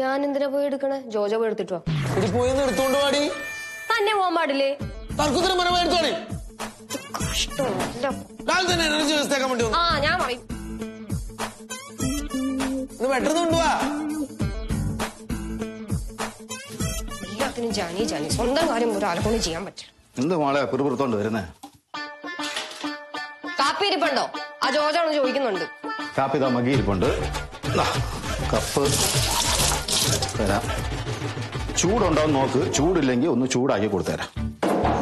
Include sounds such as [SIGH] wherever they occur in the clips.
ഞാൻ എന്തിനാ പോയി എടുക്കണേ? ജോജോ പോയി എടുത്തിട്ടോ? ഇത് പോയി എടുത്തോണ്ട് പാടി തന്നെ പോകാൻ പാടില്ലേ? തർക്കുത്തരം എടുത്തോളി. ആ ഞാൻ പറയും. ഒന്ന് പെട്ടെന്ന് കൊണ്ടുപോവാ എല്ലാത്തിനും ജാനി ജാനി. സ്വന്തം കാര്യം ഒരു ആർക്കൊന്നും ചെയ്യാൻ പറ്റില്ല. എന്ത് മോളെ പിറുപിറുത്തോണ്ട് വരുന്നേ? കാപ്പി ഇരിപ്പുണ്ടോ ആ ജോജാണ് ചോദിക്കുന്നുണ്ട്. കാപ്പി ഇതാ മകിയിരിപ്പുണ്ട് കപ്പ്. തരാം. ചൂടുണ്ടോ എന്ന് നോക്ക്. ചൂടില്ലെങ്കിൽ ഒന്ന് ചൂടാക്കി കൊടുത്തരാം.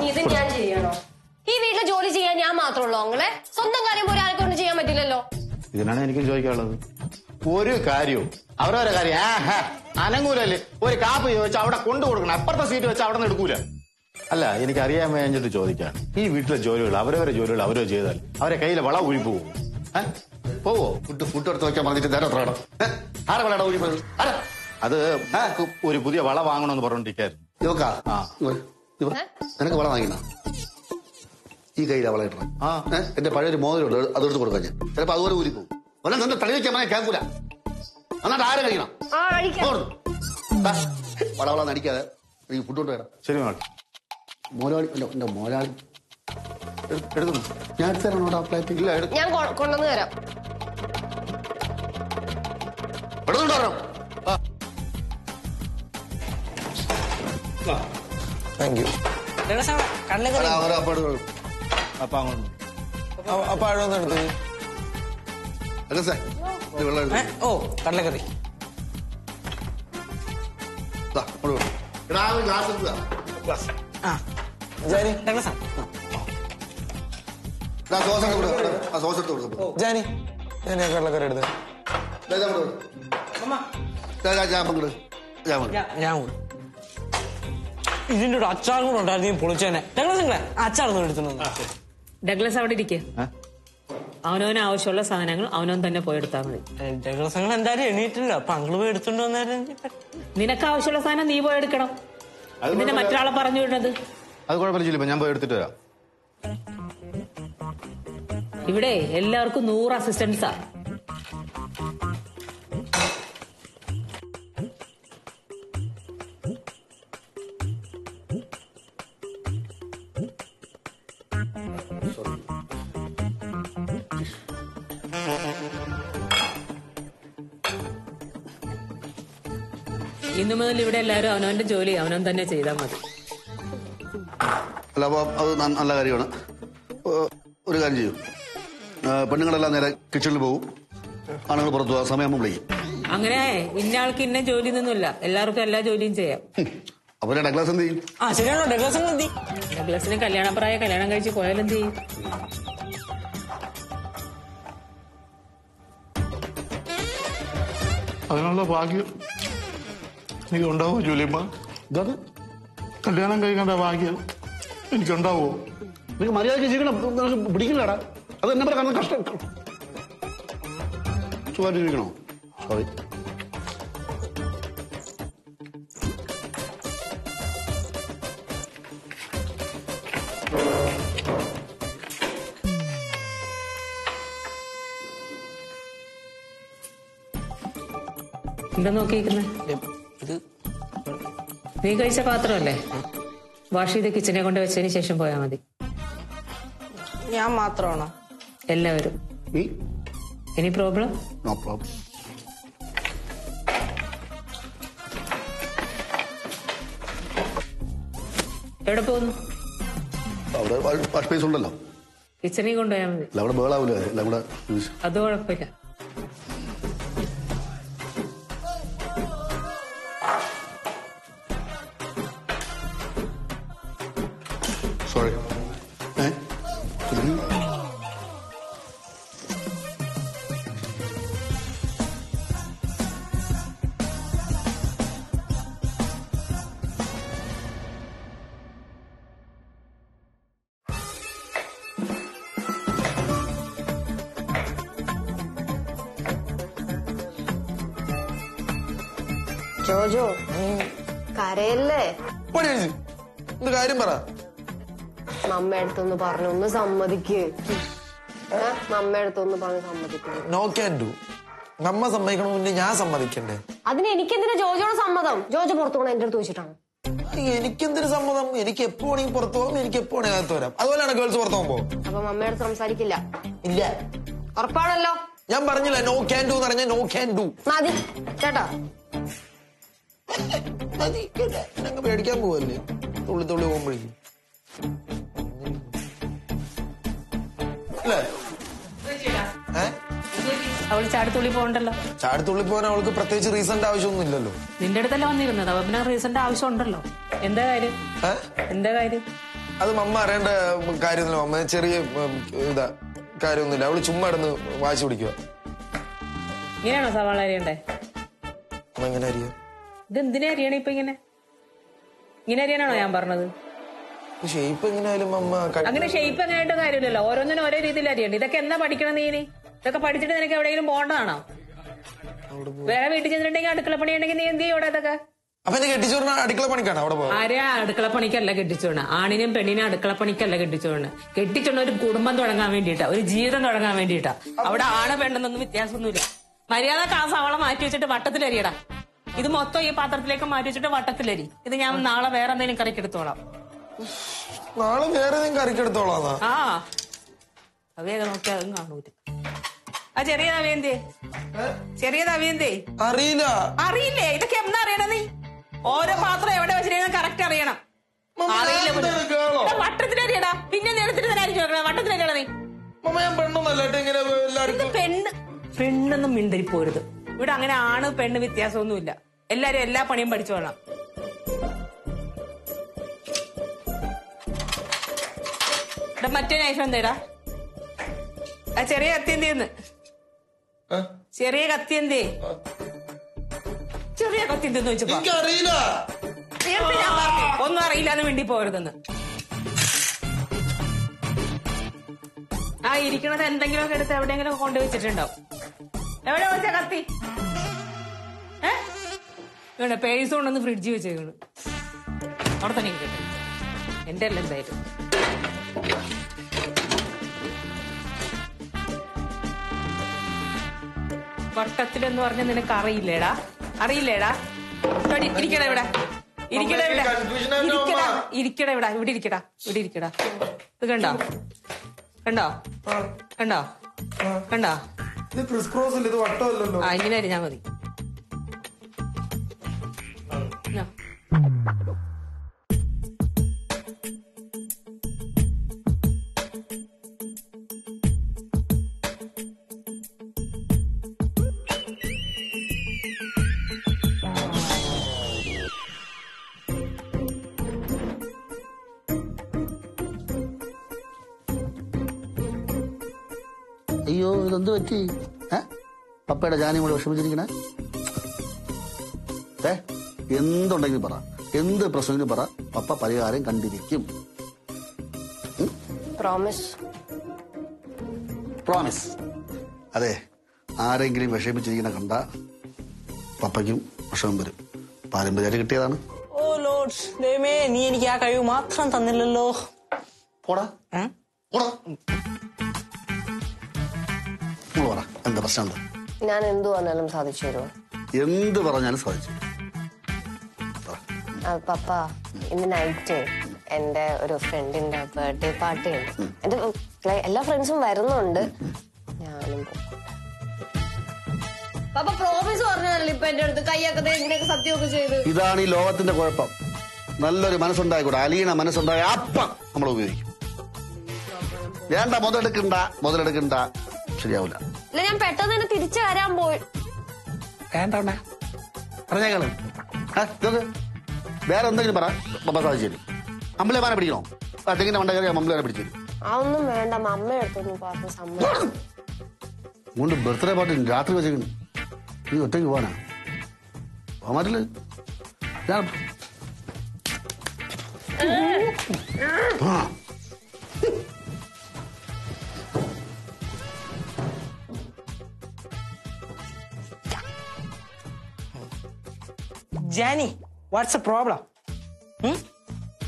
ഇത് ഞാൻ ചെയ്യണോ? ഈ വീട്ടിലെ ജോലി ചെയ്യാൻ ഞാൻ മാത്രമുള്ളൂ അങ്ങളെ. സ്വന്തം കാര്യം ഒരു ആർക്കൊന്നും ചെയ്യാൻ പറ്റില്ലല്ലോ. ഇതിനാണ് എനിക്ക് ചോദിക്കാനുള്ളത്. ഒരു കാര്യവും. അവരവരെ കാര്യം. അനങ്ങൂലല്ലേ? ഒരു കാപ്പ് ചോദിച്ചാൽ അവിടെ കൊണ്ടു കൊടുക്കണം. അപ്പുറത്തെ സീറ്റ് വെച്ചാൽ അവിടെ നിന്ന് എടുക്കൂല. അല്ല എനിക്ക് അറിയാൻ വേണ്ടിട്ട് ചോദിക്കാണ്. ഈ വീട്ടിലെ ജോലികൾ അവരവരെ ജോലികൾ അവരോ ചെയ്താൽ അവരെ കയ്യിലെ വള ഒഴിപ്പ് പോകും പോവോ. ഫുഡ് ഫുഡ് എടുത്ത് വെക്കാൻ പറഞ്ഞിട്ട് നേരെ എത്ര ആരെ വേണം ഒഴിപ്പത് ആരാ? അത് ഒരു പുതിയ വള വാങ്ങണമെന്ന് പറഞ്ഞോണ്ടിരിക്കായിരുന്നു. നിനക്ക് വള വാങ്ങിക്കണം? ഈ കയ്യിലാ വള ഇടണം ആ. എന്റെ പഴയൊരു മോതിരുണ്ട് അതെടുത്ത് കൊടുക്കാൻ ഞാൻ. ചിലപ്പോ അതുപോലെ ഊരി പോകും. ഒന്നും നിന്റെ തടി വെച്ചാൽ പറഞ്ഞാൽ കേൾക്കൂല. എന്നിട്ട് ആരെ കഴിക്കണം? വള വള നടിക്കാതെ എനിക്ക് ഫുഡ് കൊണ്ട് വരാം. ശരി മോലാളി അല്ല എന്റെ മോലാളി എടുക്കുന്നു. ഞാൻ എടുത്തരണോടാ പ്ലേറ്റ് ഇല്ല ഞാൻ കൊണ്ടുവന്ന് തരാം. എടുത്തുകൊണ്ട് താങ്ക് യു. അപ്പൊ അങ്ങോട്ട് അപ്പൊ എടുത്ത്? അല്ല സാർ ഇത് വെള്ളം എടുത്ത്. ഏ? ഓ കടലക്കറി ദാ, ഇങ്ങോട്ട് കൊടു. എടാ, ആ ഒരു ഗ്ലാസ് എടുത്ത് താ. ആ. ജാനി. ഡഗ്ലസ് ആ. ദാ, സോസ് ഒക്കെ കൊടുക്ക്. ആ സോസ് എടുത്ത് കൊടുക്കും ജാനി. ഞാൻ ഈ കടലക്കറി എടുത്തേ. ഞാൻ പങ്കിട് ഞാൻ പങ്കിട് ഞാ- ഞാൻ കൂടെ ഇതിന്റെ ഒരു അച്ചാറും കൂടെ ഉണ്ടായിരുന്നു പൊളിച്ചേനെ. ഡഗ്ലസ് നിങ്ങളെ അച്ചാറൊന്നും എടുത്തു ഡഗ്ലസ് അവിടെ ഇരിക്കുക? അവനവന് ആവശ്യമുള്ള സാധനങ്ങൾ അവനവൻ തന്നെ പോയി എടുത്താൽ മതി. ഡഗ്ലസ് നിങ്ങൾ എന്തായാലും എണീറ്റില്ല അപ്പൊ അങ്കിൾ പോയി എടുത്തോണ്ട് വന്നായിരുന്നു നിനക്ക് ആവശ്യമുള്ള സാധനം നീ പോയി എടുക്കണം. ഇതിനെ മറ്റൊരാളെ പറഞ്ഞു വിടുന്നത് അത് കുഴപ്പമില്ല ഞാൻ പോയി എടുത്തിട്ട് വരാം. ഇവിടെ എല്ലാവർക്കും നൂറ് അസിസ്റ്റൻസാ ഇന്നു മുതൽ ഇവിടെ എല്ലാവരും അവനവന്റെ ജോലി അവനവൻ തന്നെ ചെയ്താൽ മതി. അല്ല അപ്പൊ അത് നല്ല കാര്യമാണ്. ഒരു കാര്യം ചെയ്യും. പെണ്ണുങ്ങളെല്ലാം നേരെ കിച്ചണിൽ പോകും ആണുങ്ങൾ പുറത്തു പോകാം സമയം വിളിക്കും. അങ്ങനെ ഇന്ന ആൾക്ക് ഇന്ന ജോലി നിന്നില്ല. എല്ലാവർക്കും എല്ലാ ജോലിയും ചെയ്യാം. അപ്പൊ ഡഗ്ലാസ് എന്ത് ചെയ്യും? ആ ശരിയാണോ. ഡഗ്ലസ് മതി ഡഗ്ലസിന് കല്യാണപ്രായ കല്യാണം കഴിച്ച് പോയാലും ചെയ്യും? അതിനുള്ള ഭാഗ്യം എനിക്ക് ഉണ്ടാവോ ജൂലിയമ്മ? ഇതത്. കല്യാണം കഴിക്കേണ്ട ഭാഗ്യം എനിക്കുണ്ടാവോ? നിങ്ങൾ മര്യാദയ്ക്ക് ജീവിക്കണം. നിനക്ക് പിടിക്കില്ലടാ. അത് എന്നെ പറയാൻ കഷ്ടം. ജീവിക്കണോ സോറി. എന്താ നോക്കിയിരിക്കുന്നത് ഇത് നീ കഴിച്ച പാത്രമല്ലേ? വാഷ് ചെയ്ത് കിച്ചനെ കൊണ്ട് വെച്ചതിന് ശേഷം പോയാ മതി. ഞാൻ മാത്രമാണോ? എല്ലാവരും. എനി പ്രോബ്ലം നോ പ്രോബ്ലം എവിടെ പോകുന്നു? അവിടെ വാഷ് സ്പേസ് ഉണ്ടല്ലോ. കിച്ചണിൽ കൊണ്ടുപോയാൽ മതി. അല്ല അവിടെ ബേളാവൂല അത് കുഴപ്പമില്ല. സോറി ഉം. ജോജോ കരയല്ലേ? എന്ത് കാര്യം പറ. അടുത്തൊന്ന് പറഞ്ഞു ഒന്ന് സമ്മതിക്ക്. ഏ? മമ്മ അടുത്തൊന്ന് പറഞ്ഞ് സമ്മതിക്കുന്നു നോ ക്യാൻ ഡു നമ്മ സമ്മതിക്കണ മുന്നേ ഞാൻ സമ്മതിക്കണ്ടേ? അതിന് എനിക്കെന്തിനാ ജോജോയുടെ സമ്മതം? ജോജോ പുറത്തു പോകണം എന്റെ അടുത്ത് വെച്ചിട്ടാണ്. എനിക്കെന്തിനു സമ്മതം? എനിക്ക് എപ്പോ വേണമെങ്കിൽ പുറത്തു പോകും എനിക്ക് എപ്പോ വേണമെങ്കിൽ അകത്ത് വരാം. അതുപോലെയാണ് ഗേൾസ് പുറത്തു പോകുമ്പോ. അപ്പൊ മമ്മയോട് സംസാരിക്കില്ല. ഇല്ല. ഉറപ്പാണല്ലോ. ഞാൻ പറഞ്ഞില്ല നോ ക്യാൻ ഡു എന്ന് പറഞ്ഞ നോ ക്യാൻ ഡു മതി. ചേട്ടാ. മതി പേടിക്കാൻ പോവല്ലേ? തുള്ളി തുള്ളി പോകുമ്പോഴേക്കും. അവൾ ചാടിത്തുള്ളി പോകണ്ടല്ലോ. ചാടിത്തുള്ളി പോകാൻ അവൾക്ക് പ്രത്യേകിച്ച് റീസന്റ് ആവശ്യമൊന്നും ഇല്ലല്ലോ നിന്റെ അടുത്തല്ല വന്നിരുന്നത്? അവന് പിന്നെ റീസന്റെ ആവശ്യം ഉണ്ടല്ലോ എന്താ കാര്യം? എന്താ കാര്യം? അത് മമ്മ അറിയേണ്ട കാര്യമൊന്നുമില്ല. മമ്മ ചെറിയ ഇതാ കാര്യമൊന്നുമില്ല. അവൾ ചുമ്മാ ഇടന്ന് വാശി പിടിക്കുക ഇങ്ങനെയാണോ സവാള അറിയണ്ടേ അമ്മ എങ്ങനെ അറിയാം ഇത് എന്തിനാ അറിയണേ ഇപ്പൊ ഇങ്ങനെ? ഇങ്ങനെ അറിയാനാണോ ഞാൻ പറഞ്ഞത്? ഷേപ്പ് എങ്ങനെയായാലും കഴി- അങ്ങനെ ഷേപ്പ് എങ്ങനെയായിട്ട് കാര്യമില്ലല്ലോ. ഓരോന്നിനും ഓരോ രീതിയിൽ അറിയണ്ട ഇതൊക്കെ എന്താ പഠിക്കണം നീ ഇനി? ഇതൊക്കെ പഠിച്ചിട്ട് നിനക്ക് എവിടെയെങ്കിലും പോകേണ്ടതാണോ? വേറെ വീട്ടിൽ ചെന്നിട്ടുണ്ടെങ്കിൽ അടുക്കള പണി ഉണ്ടെങ്കിൽ നീ എന്ത് ചെയ്യും ഇവിടെ ഇതൊക്കെ? അപ്പൊ അടുക്കള പണിക്കാണ് അവിടെ ആരെയാ അടുക്കള പണിക്കല്ല കെട്ടിച്ചോണ്. ആണിനും പെണ്ണിനും അടുക്കള പണിക്കല്ല കെട്ടിച്ചോണ്. കെട്ടിച്ചോണ്ട് ഒരു കുടുംബം തുടങ്ങാൻ വേണ്ടിയിട്ടാ. ഒരു ജീവിതം തുടങ്ങാൻ വേണ്ടിട്ടാ അവിടെ ആണ് പെണ്ണെന്നൊന്നും വ്യത്യാസമൊന്നുമില്ല. മര്യാദ കാസ് അവളെ മാറ്റി വെച്ചിട്ട് വട്ടത്തിലരിയടാ ഇത് മൊത്തം ഈ പാത്രത്തിലേക്ക് മാറ്റി വെച്ചിട്ട് വട്ടത്തിലരി ഇത് ഞാൻ നാളെ വേറെ എന്തെങ്കിലും കറിക്കെടുത്തോളാം നാളെ വേറെ നിങ്ങൾ കറിക്കെടുത്തോളാന്നാ ആ. വേഗം നോക്കിയാൽ അതും കാണൂല ആ ചെറിയ തവിയന്തേ ചെറിയ തവിയന്തേ അറിയില്ല. അറിയില്ലേ? ഇതൊക്കെ എന്താ അറിയണ നീ ഓരോ പാത്രം എവിടെ വെച്ചിട്ടുണ്ടെങ്കിൽ കറക്റ്റ് അറിയണം? അറിയില്ല പിന്നെ നീ ഞാൻ പെണ്ണ് പെണ്ണൊന്നും മിണ്ടരി പോരുത്. ഇവിടെ അങ്ങനെ ആണ് പെണ്ണ് വ്യത്യാസമൊന്നുമില്ല. എല്ലാരും എല്ലാ പണിയും പഠിച്ചോളാം. മറ്റേ നൈഫ് എന്തേടാ? ആ ചെറിയ കത്തി എന്തേന്ന്? ചെറിയ കത്തി എന്തേ? ചെറിയ കത്തി എന്തെന്ന് വെച്ചപ്പോ എനിക്കറിയില്ല. നേരത്തെ ഞാൻ പറഞ്ഞു. ഒന്നും അറിയില്ലാന്ന് വേണ്ടി പോരുതെന്ന്. ആ ഇരിക്കണത് എന്തെങ്കിലുമൊക്കെ എടുത്ത് എവിടെയെങ്കിലും കൊണ്ടുവച്ചിട്ടുണ്ടാവും എവിടെ വെച്ച കത്തി? ഏ? ഇവിടെ പേഴ്സ് കൊണ്ടൊന്ന് ഫ്രിഡ്ജിൽ വെച്ചേക്കണ്. അവിടെ തന്നെ ഇരിക്കട്ടെ എന്റെ അല്ല എന്തായാലും? വട്ടത്തിലെന്ന് പറഞ്ഞ നിനക്ക് അറിയില്ലേടാ? അറിയില്ലേടാ ഇരിക്കടാ ഇവിടെ. ഇരിക്കടാ ഇവിടെ. ഇരിക്കടാ? ഇരിക്കടാ ഇവിടെ. ഇവിടെ ഇരിക്കടാ ഇവിടെ ഇരിക്കടാ. ഇത് കണ്ടോ? കണ്ടോ? കണ്ടോ? കണ്ടോ? ആ ഇങ്ങനെ ഞാൻ മതി. പറ്റി പപ്പയുടെ ജാനി കൂടെ വിഷമിച്ചിരിക്കണേ. ഏ? എന്തുണ്ടെങ്കിലും പറ. എന്ത് പ്രശ്നത്തിനും പറ. പപ്പ പരിഹാരം കണ്ടിരിക്കും. പ്രോമിസ് പ്രോമിസ് അതെ ആരെങ്കിലും വിഷമിച്ചിരിക്കുന്ന കണ്ട പപ്പയ്ക്കും വിഷമം വരും. പാരമ്പര്യം കിട്ടിയതാണ്. ഓ ലോഡ് ദൈവമേ നീ എനിക്ക് ആ കഴിവ് മാത്രം തന്നില്ലല്ലോ. പോടാ. പോടാ. എന്താ പ്രശ്നമുണ്ട്? ഞാൻ എന്തു പറഞ്ഞാലും സാധിച്ചു തരുമോ? എന്ത് പറഞ്ഞാലും സാധിച്ചു ആ, പപ്പ ഇന്ന് നൈറ്റ് എന്റെ ഒരു ഫ്രണ്ടിന്റെ ബർത്ത്ഡേ പാർട്ടി ഉണ്ട്. എന്റെ എല്ലാ ഫ്രണ്ട്സും വരുന്നുണ്ട്. ഞാനും പപ്പ പ്രോമിസ് പറഞ്ഞല്ലോ ഇപ്പൊ എന്റെ അടുത്ത്? കൈയൊക്കെ ഇങ്ങനെയൊക്കെ സത്യമൊക്കെ ചെയ്ത്. ഇതാണ് ഈ ലോകത്തിന്റെ കുഴപ്പം. നല്ലൊരു മനസ്സുണ്ടായിക്കൂടെ. അലീന മനസ്സുണ്ടായ അപ്പം നമ്മൾ ഉപയോഗിക്കും. വേണ്ട മുതലെടുക്കണ്ട മുതലെടുക്കണ്ട. ശരിയാവില്ല. ഇല്ല ഞാൻ പെട്ടെന്ന് തന്നെ തിരിച്ചു വരാൻ പോയി. വേണ്ട ഇതൊക്കെ വേറെ എന്തെങ്കിലും പറ പപ്പ സാധിച്ചു തരും അമ്പലേമാനെ പിടിക്കണോ? അതെങ്ങനെ മണ്ട കയറി അമ്പലേനെ പിടിച്ചു അതൊന്നും വേണ്ട അമ്മ എടുത്തൊന്നും പറഞ്ഞ സമ്മതം അതുകൊണ്ട് ബർത്ത്ഡേ പാർട്ടി രാത്രി വെച്ചേക്കുന്നു നീ ഒറ്റയ്ക്ക് പോവാനാ? പോകാൻ പറ്റില്ല. ഞാൻ ആ. Jenny, what's the problem? Hmm?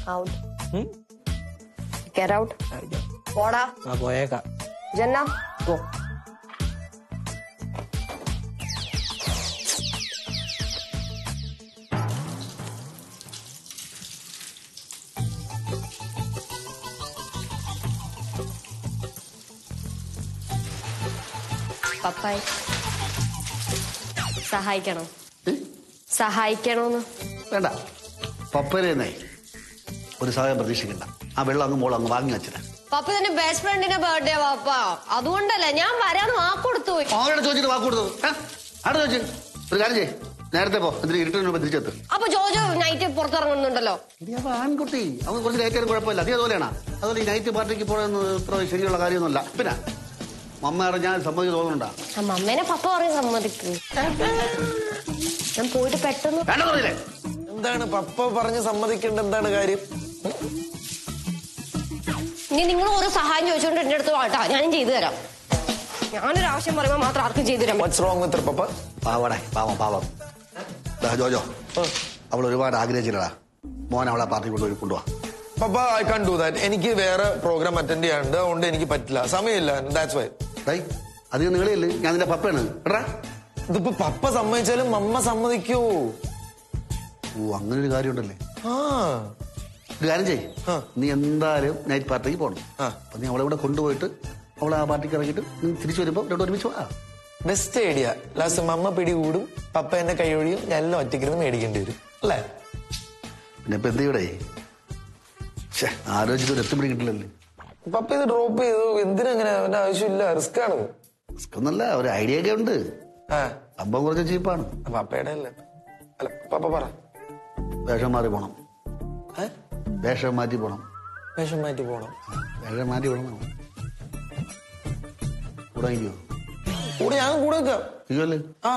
Out. Hmm? Get out. Boda. हाँ बोएगा. Jenna. Go. പപ്പായി സഹായിക്കണം സഹായിക്കണോന്ന്? വേണ്ട. പപ്പരേന്നേ ഒരു സഹായം പ്രതീക്ഷിക്കണ്ട. ആ വെള്ളം അങ്ങ് മോൾ അങ്ങ് വാങ്ങി വെച്ചിട്ട്. പപ്പ തന്നെ ബെസ്റ്റ് ഫ്രണ്ടിന്റെ ബർത്ത്ഡേ പാപ്പ. അതുകൊണ്ടല്ലേ ഞാൻ വരാന്ന് വാക്കൊടുത്തു പോയി. അവരോട് ചോദിച്ചിട്ട് വാക്ക് കൊടുത്തു ഏ? ചോദിച്ചു? ഒരു കാര്യം ചെയ്യ്. നേരത്തെ പോ. എന്നിട്ട് ഇരുട്ടിന് തിരിച്ചെത്ത്. അപ്പൊ ജോജോ നൈറ്റ് പുറത്തിറങ്ങുന്നുണ്ടല്ലോ. അപ്പൊ ആൺകുട്ടി. അവൻ കുറച്ച് ലേറ്റ് ആയാലും കുഴപ്പമില്ല. അതേ അതുപോലെയാണ്. അതുപോലെ ഈ നൈറ്റ് പാർട്ടിക്ക് പോയെന്ന് ഇത്ര ശരിയുള്ള കാര്യമൊന്നുമല്ല. പിന്നെ മമ്മയുടെ ഞാൻ സമ്മതിച്ച് തോന്നുന്നുണ്ടാ മമ്മേനെ പപ്പ പറയും സമ്മതിക്കും. ഞാൻ പോയിട്ട് പെട്ടെന്ന് എന്താണ് പപ്പ പറഞ്ഞ് സമ്മതിക്കേണ്ട എന്താണ് കാര്യം? ഇനി നിങ്ങൾ ഓരോ സഹായം ചോദിച്ചോണ്ട് എന്റെ അടുത്ത് വാട്ടാ ഞാനും ചെയ്തു തരാം. ഞാനൊരു ആവശ്യം പറയുമ്പോ മാത്രം ആർക്കും ചെയ്തു തരാം വാട്ട്സ് റോങ് വിത്ത് പപ്പ? പാവടെ പാവം പാവം. ദാ ജോജോ. അവൾ ഒരുപാട് ആഗ്രഹിച്ചിട്ടാ മോൻ അവളെ പാർട്ടി കൊണ്ടുപോയി കൊണ്ടുപോവാ പപ്പ ഐ കാൺ ഡു ദാറ്റ് എനിക്ക് വേറെ പ്രോഗ്രാം അറ്റൻഡ് ചെയ്യാനുണ്ട്. അതുകൊണ്ട് എനിക്ക് പറ്റില്ല. സമയമില്ല. ദാറ്റ്സ് വൈ അധികം നിങ്ങളെയല്ലേ ഞാൻ നിന്റെ പപ്പയാണ്. എടാ ഇതിപ്പോ പപ്പ സമ്മതിച്ചാലും മമ്മ സമ്മതിക്കോ. ഓ അങ്ങനെ ഒരു കാര്യം ഉണ്ടല്ലേ ആ. ഒരു കാര്യം ചെയ്യ്. ആ. നീ എന്തായാലും നൈറ്റ് പാർട്ടിക്ക് പോകണം ആ. അപ്പൊ നീ അവളെ ഇവിടെ കൊണ്ടുപോയിട്ട് അവളെ ആ പാർട്ടിക്ക് ഇറങ്ങിയിട്ട് നീ തിരിച്ചു വരുമ്പോ രണ്ടു ഒരുമിച്ച് വാ. ബെസ്റ്റ് ഐഡിയ ലാസ്റ്റ് മമ്മ പിടികൂടും പപ്പ എന്നെ കൈയൊഴിയും ഞാൻ എല്ലാം ഒറ്റയ്ക്കിരുന്ന് മേടിക്കേണ്ടി വരും. അല്ലേ? പിന്നെ ഇപ്പൊ എന്ത് ഇവിടെ? ശ്ശെ, ആലോചിച്ചിട്ട് ഒരു എത്തും പിടി കിട്ടില്ലല്ലേ പപ്പ ഇത് ഡ്രോപ്പ് ചെയ്തു. എന്തിനങ്ങനെ? അവന്റെ ആവശ്യമില്ല. റിസ്ക് ആണ്. റിസ്ക് ഒന്നല്ല ഒരു ഐഡിയ ഒക്കെ ഉണ്ട്. ആ. സംഭവം കുറച്ച് ചീപ്പാണ്. പപ്പയുടെ അല്ലേ? അല്ല പപ്പ പറ. വേഷം മാറി പോണം? വേഷം മാറ്റി പോണം. വേഷം മാറ്റി പോണം. വേഷം മാറ്റി പോണം. കൂടെ ഇരിക്കുവോ കൂടെ ഞാൻ കൂടെ വെക്കാം ഇരിക്കുമല്ലേ ആ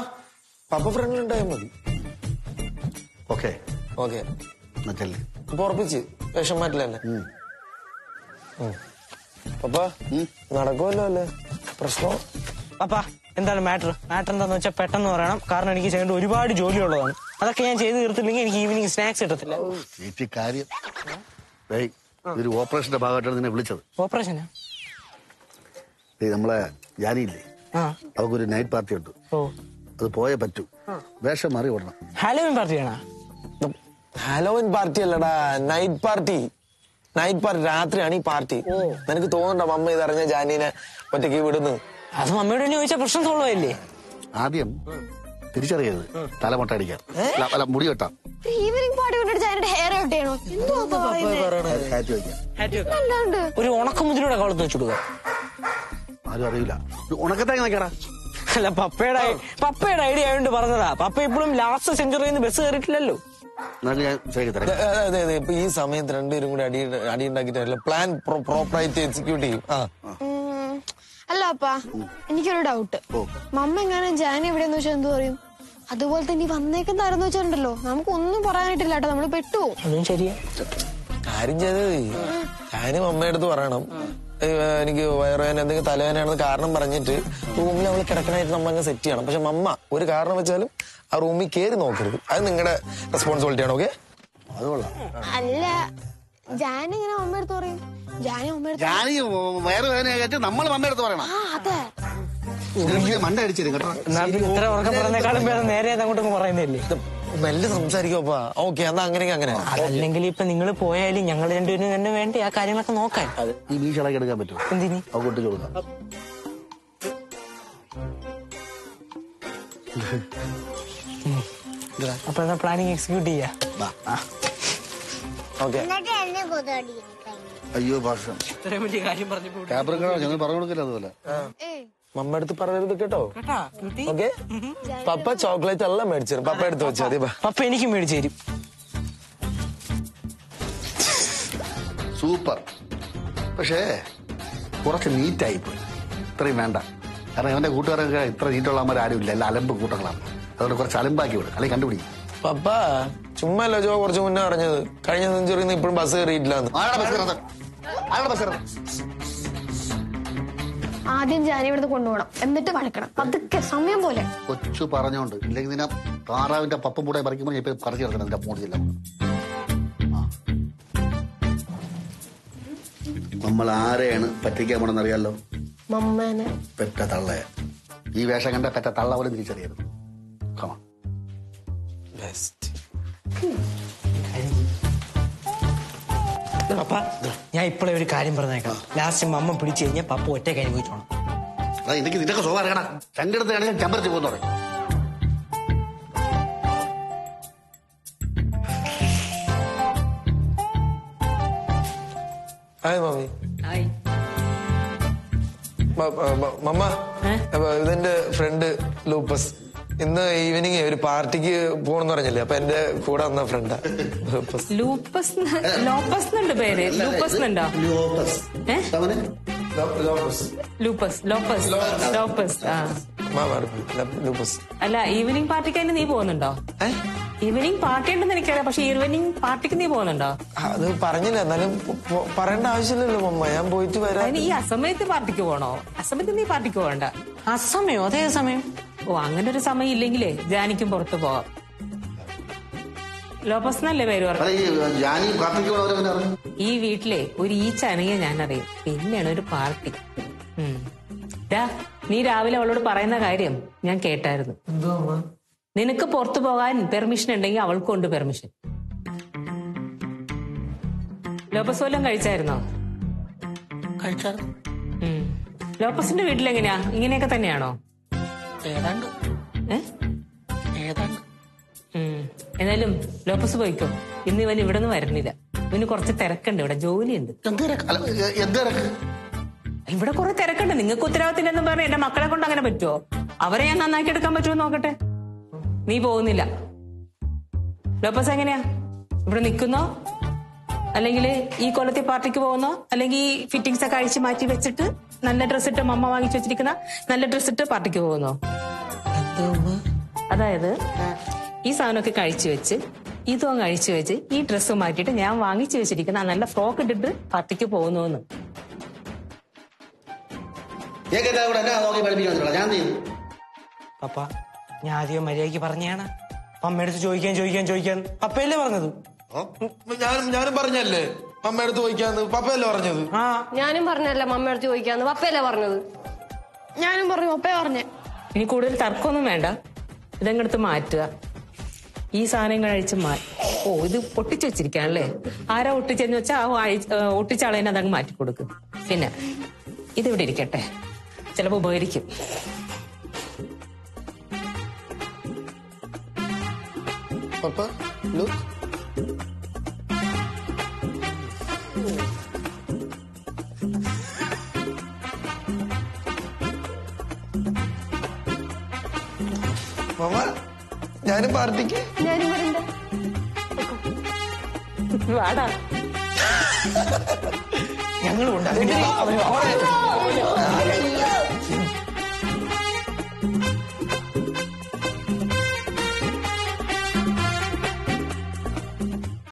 പപ്പ ഫ്രണ്ടിലുണ്ടായാൽ മതി. ഓക്കെ. ഓക്കെ. മറ്റല്ലേ അപ്പൊ ഉറപ്പിച്ച് വേഷം മാറ്റില്ലല്ലേ പപ്പ നടക്കുമല്ലോ അല്ലേ? പ്രശ്നം. അപ്പാ എന്താണ് മാറ്റർ മാറ്റർ എന്താന്ന് വെച്ചാൽ പെട്ടെന്ന് പറയണം. കാരണം എനിക്ക് ചെയ്യേണ്ട ഒരുപാട് ജോലിയുള്ളതാണ്. അതൊക്കെ ഞാൻ ചെയ്ത് തീർത്തില്ലെങ്കിൽ എനിക്ക് ഈവനിങ് സ്നാക്സ് കിട്ടത്തില്ല. ചേച്ചി കാര്യം. ഒരു ഓപ്പറേഷന്റെ ഭാഗമായിട്ടാണ് നിന്നെ വിളിച്ചത്. ഓപ്പറേഷനാ നമ്മളെ ജാനിയില്ലേ ആ. അവക്കൊരു നൈറ്റ് പാർട്ടി ഉണ്ട്. ഓ. അത് പോയേ പറ്റൂ. വേഷം മാറി ഓടണം. ഹാലോവിൻ പാർട്ടിയാണോ ഹാലോവിൻ പാർട്ടി അല്ലടാ. നൈറ്റ് പാർട്ടി നൈറ്റ് പാർട്ടി രാത്രിയാണ് ഈ പാർട്ടി നിനക്ക് തോന്നണ്ട മമ്മ ഇതറിഞ്ഞ ജാനീനെ ഒറ്റയ്ക്ക് വിടുന്നു അത് മമ്മിയോട് തന്നെ ചോദിച്ചാൽ പ്രശ്നം സോൾവ് ആയില്ലേ? ആദ്യം തിരിച്ചറിയരുത്. അല്ല, അല്ല മുടി വെട്ടാം. ഈവനിങ് പാർട്ടി കൊണ്ടിട്ട് അതിന്റെ ഹെയർ കട്ട് ചെയ്യണോ? എന്തോ ഒരു വെച്ചിടുക ആരും അറിയില്ല. ഉണക്കത്തേക്ക് നോക്കടാ അല്ല പപ്പയുടെ പപ്പയുടെ ഐഡിയ ആയതുകൊണ്ട് പറഞ്ഞതാ. പപ്പ ഇപ്പോഴും ലാസ്റ്റ് സെഞ്ചുറിയിൽ നിന്ന് ബസ് കയറിയിട്ടില്ലല്ലോ എന്നാലും ഞാൻ ശരിയാക്കി തരാം. അതെ അതെ അതെ ഇപ്പൊ ഈ സമയത്ത് രണ്ടുപേരും കൂടി അടി അടി ഉണ്ടാക്കിയിട്ടില്ല പ്ലാൻ പ്രോപ്പറായിട്ട് എക്സിക്യൂട്ട് ചെയ്യും. അപ്പാ എനിക്കൊരു ഡൗട്ട് മമ്മ എങ്ങനെ ജാനി എവിടെയെന്ന് വെച്ചാൽ എന്തു പറയും? അതുപോലെ തന്നെ വന്നേക്കുന്നാരെന്ന് വെച്ചിട്ടുണ്ടല്ലോ. നമുക്ക് ഒന്നും പറയാനായിട്ടില്ല കേട്ടോ. നമ്മൾ പെട്ടുപോകും അതും ശരിയാ. കാര്യം ചെയ്തത് ഞാനും അമ്മയടുത്ത് പറയണം. എനിക്ക് വയറുവേന എന്തെങ്കിലും തലവേനാണെന്ന് കാരണം പറഞ്ഞിട്ട് റൂമിൽ അവൾ കിടക്കണായിട്ട് നമ്മൾ അങ്ങ് സെറ്റ് ചെയ്യണം. പക്ഷെ മമ്മ ഒരു കാരണം വെച്ചാലും ആ റൂമിൽ കയറി നോക്കരുത്. അത് നിങ്ങളുടെ റെസ്പോൺസിബിലിറ്റി ആണ് ഓക്കെ അതുകൊള്ളാം അല്ല ജാനി ഇങ്ങനെ പറയും. ജാനി അമ്മ എടുത്ത് ഞാൻ വയറ് വേദനയായിട്ട് നമ്മൾ മമ്മയടുത്ത് പറയണം. ആ അതെ. മണ്ട അടിച്ചിരും കേട്ടോ. ഇത്ര ഉറക്കം പറഞ്ഞേക്കാളും വേറെ നേരെ അങ്ങോട്ടൊന്നും പറയുന്നില്ലേ? മെല്ലെ സംസാരിക്കും അപ്പാ? ഓക്കെ എന്നാ അങ്ങനെയെങ്കിൽ അങ്ങനെ. അതല്ലെങ്കിൽ ഇപ്പൊ നിങ്ങൾ പോയാലും ഞങ്ങൾ രണ്ടുപേരും തന്നെ വേണ്ടി ആ കാര്യങ്ങളൊക്കെ നോക്കാൻ. ഈ എടുക്കാൻ എന്തിനി? കൊടുക്കാം. അപ്പൊ എന്നാ പ്ലാനിങ് എക്സിക്യൂട്ട് ചെയ്യാ? അയ്യോ ഭാഷ. ഇത്രയും വലിയ കാര്യം പറഞ്ഞപ്പോ ക്യാബറിക്കണോ ഞങ്ങൾ പറഞ്ഞു കൊടുക്കില്ല അതുപോലെ. മമ്മ അടുത്ത് പറയരുത് കേട്ടോ. ഓക്കെ? പപ്പ ചോക്ലേറ്റ് എല്ലാം മേടിച്ചു പപ്പ എടുത്ത് വെച്ചാൽ മതി ബാ. പപ്പ എനിക്ക് മേടിച്ചു തരും. സൂപ്പർ. പക്ഷേ കുറച്ച് നീറ്റായി പോയി ഇത്രയും വേണ്ട. കാരണം ഇവന്റെ കൂട്ടുകാരൊക്കെ ഇത്ര നീറ്റുള്ള ആരും ഇല്ല എല്ലാം അലമ്പ് കൂട്ടങ്ങളാണ്. അതുകൊണ്ട് കുറച്ച് അലമ്പാക്കി വിടും. അല്ലെങ്കിൽ കണ്ടുപിടിക്കും. പപ്പ ചുമ്മാ അല്ല ജോ കുറച്ച് മുന്നേ അറിഞ്ഞത് കഴിഞ്ഞ സെഞ്ചുറിയിൽ നിന്ന് ഇപ്പോഴും ബസ് കയറിയിട്ടില്ലെന്ന്. ആദ്യം ജാനി ഇവിടുന്ന് കൊണ്ടുപോകണം. എന്നിട്ട് വഴക്കണം. പതുക്കെ സമയം പോലെ. കൊച്ചു പറഞ്ഞോണ്ട്. ഇല്ലെങ്കിൽ നിന്നെ താറാവിന്റെ പപ്പം കൂടെ പറിക്കുമ്പോൾ ഇപ്പൊ പറഞ്ഞു കിടക്കണം എന്റെ മൂടിയില്ല നമ്മൾ ആരെയാണ് പറ്റിക്കാൻ പോണെന്ന് അറിയാലോ? മമ്മേനെ. പെറ്റ തള്ളയെ. ഈ വേഷം കണ്ട പെറ്റ തള്ള പോലും തിരിച്ചറിയരുത്. കമാ ബെസ്റ്റ് പപ്പ ഞാൻ ഇപ്പോഴേ ഒരു കാര്യം പറഞ്ഞേക്കാം. ലാസ്റ്റ് അമ്മ പിടിച്ചു കഴിഞ്ഞാൽ പപ്പ ഒറ്റ അനുഭവിച്ചോണം എനിക്ക് നിനക്ക് സ്വഭാവം അറിയണം. എന്റെ അടുത്ത് കാണിച്ചാൽ ചമ്പരത്തി പോകുന്നു പറയും ഹായ് മമ്മി ആയി മ- മ- മമ്മ ഇതെന്റെ ഫ്രണ്ട് ലൂപ്പസ് ഇന്ന് ഈവനിങ് ഒരു പാർട്ടിക്ക് പോണെന്ന് പറഞ്ഞില്ലേ? അപ്പൊ എന്റെ കൂടെ വന്ന ഫ്രണ്ടാ [LAUGHS] ലൂപ്പസ് ലൂപ്പസ് എന്നുണ്ട് പേര്. Lupus എന്നുണ്ടോ Lopez. Lupus. Lupus Lopez Lopez. ആ. ലൂപ്പസ്. അല്ല ഈവനിങ് പാർട്ടിക്ക് നീ പോകുന്നുണ്ടോ? ഏ? ഈവനിങ് പാർട്ടി ഉണ്ടെന്ന് എനിക്കറിയാം. പക്ഷെ ഈവനിങ് പാർട്ടിക്ക് നീ പോകുന്നുണ്ടോ അത് പറഞ്ഞില്ല. എന്നാലും പോ- പറയേണ്ട ആവശ്യമില്ലല്ലോ മമ്മ. ഞാൻ പോയിട്ട് വരാം. അതിന് ഈ അസമയത്ത് പാർട്ടിക്ക് പോകണോ അസമയത്ത് നീ പാർട്ടിക്ക് പോകണ്ട. അസമയോ? അതേ സമയം? ഓ അങ്ങനെ ഒരു സമയം ഇല്ലെങ്കിലേ ജാനിക്കും പുറത്ത് പോവാം. ലോപ്പസ് എന്നല്ലേ പേര് പറഞ്ഞു? അല്ല ഈ ജാനി പാർട്ടിക്ക് പോണവരെങ്ങനെ അറിഞ്ഞു ഈ വീട്ടിലെ ഒരു ഈച്ച അനങ്ങിയ ഞാൻ അറിയും പിന്നെയാണ് ഒരു പാർട്ടി. ഉം. ദാ, നീ രാവിലെ അവളോട് പറയുന്ന കാര്യം ഞാൻ കേട്ടായിരുന്നു. എന്തോ അമ്മ? നിനക്ക് പുറത്തു പോകാൻ പെർമിഷൻ ഉണ്ടെങ്കിൽ അവൾക്കുണ്ട് പെർമിഷൻ ലോപ്പസ് വല്ലതും കഴിച്ചായിരുന്നോ? വീട്ടിൽ ലോപ്പസിന്റെ വീട്ടിലെങ്ങനെയാ? ഇങ്ങനെയൊക്കെ തന്നെയാണോ? ഏതാണ്ട്. ഏതാണ്ട്. എന്നാലും ലോപ്പസ് പോയിക്കോ. ഇന്ന് ഇവൻ ഇവിടെ നിന്ന് വരുന്നില്ല. ഇവന് കുറച്ച് തിരക്കുണ്ട് ഇവിടെ. ജോലിയുണ്ട്. ഇവിടെ കുറെ തിരക്കുണ്ട്. നിങ്ങൾക്ക് ഉത്തരവാദിത്തമില്ലെന്ന് പറഞ്ഞ എന്റെ മക്കളെ കൊണ്ട് അങ്ങനെ പറ്റുമോ അവരെ ഞാൻ നന്നാക്കി എടുക്കാൻ പറ്റുമോ നോക്കട്ടെ. നീ പോകുന്നില്ല. ലോപ്പസ് എങ്ങനെയാ? ഇവിടെ നിൽക്കുന്നോ? അല്ലെങ്കിൽ ഈ കൊല്ലത്തെ പാർട്ടിക്ക് പോകുന്നോ? അല്ലെങ്കിൽ ഈ ഫിറ്റിംഗ്സ് ഒക്കെ അഴിച്ച് മാറ്റി വെച്ചിട്ട് നല്ല ഡ്രസ് ഇട്ട് മമ്മ വാങ്ങിച്ചു വെച്ചിരിക്കുന്ന നല്ല ഡ്രസ് ഇട്ട് പാർട്ടിക്ക് പോകുന്നോ? അതായത് ഈ സാധനമൊക്കെ കഴിച്ചു വെച്ച് ഇതും കഴിച്ചു വെച്ച് ഈ ഡ്രസ്സ് മാറ്റിയിട്ട് ഞാൻ വാങ്ങിച്ചു വെച്ചിരിക്കുന്ന നല്ല ഫ്രോക്ക് ഇട്ടിട്ട് പാർട്ടിക്ക് പോകുന്നു എന്ന് ഞാൻ ഞാൻ ആദ്യം മര്യാദയ്ക്ക് പറഞ്ഞാണ്. അമ്മയടുത്ത് ചോദിക്കാൻ ചോദിക്കാൻ ചോദിക്കാൻ. പപ്പയല്ലേ പറഞ്ഞത്? ഞാനും ഞാനും പറഞ്ഞല്ലേ? അമ്മ അടുത്ത് ചോദിക്കാന്ന് പപ്പയല്ലേ പറഞ്ഞത്? ആ. ഞാനും പറഞ്ഞല്ലേ മമ്മ അടുത്ത് ചോദിക്കാന്ന്. പപ്പയല്ലേ പറഞ്ഞത്? ഞാനും പറഞ്ഞു പപ്പയെ പറഞ്ഞേ. ഇനി കൂടുതൽ തർക്കമൊന്നും വേണ്ട. ഇതങ്ങടുത്ത് മാറ്റുക. ഈ സാധനം അഴിച്ച് മാറ്റി ഓ ഇത് പൊട്ടിച്ചു വെച്ചിരിക്കാണല്ലേ ആരാ ഒട്ടിച്ചെന്ന് വെച്ചാൽ ആ ഒട്ടിച്ച അതങ്ങ് മാറ്റി കൊടുക്കും പിന്നെ ഇതിവിടെ ഇരിക്കട്ടെ. ചിലപ്പോ ഉപകരിക്കും. പപ്പ ലുക്ക് മമ്മ ഞാനും പാർട്ടിക്ക്. ഞാനും വാടാ. ഞങ്ങളും ഉണ്ട്